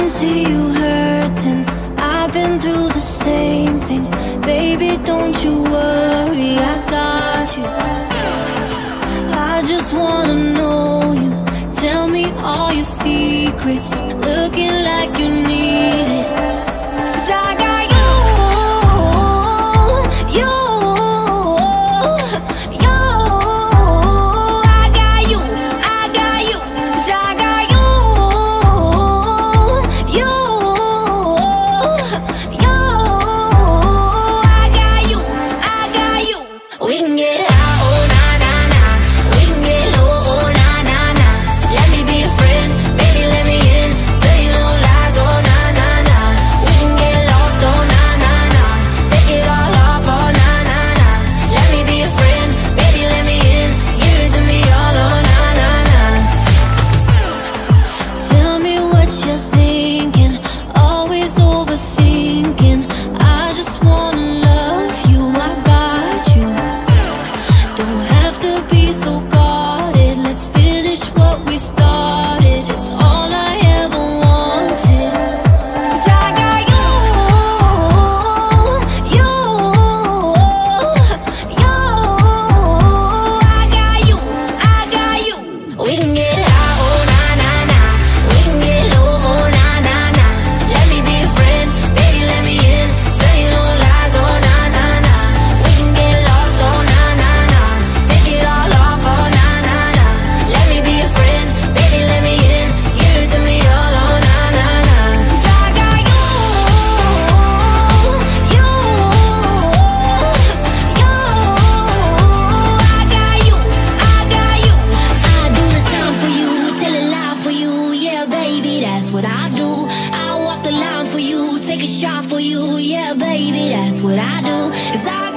can see you hurting. I've been through the same thing. Baby, don't you worry, I got you. I just wanna know you. Tell me all your secrets. Looking like you need it. take a shot for you, yeah, baby, that's what I do. Cause I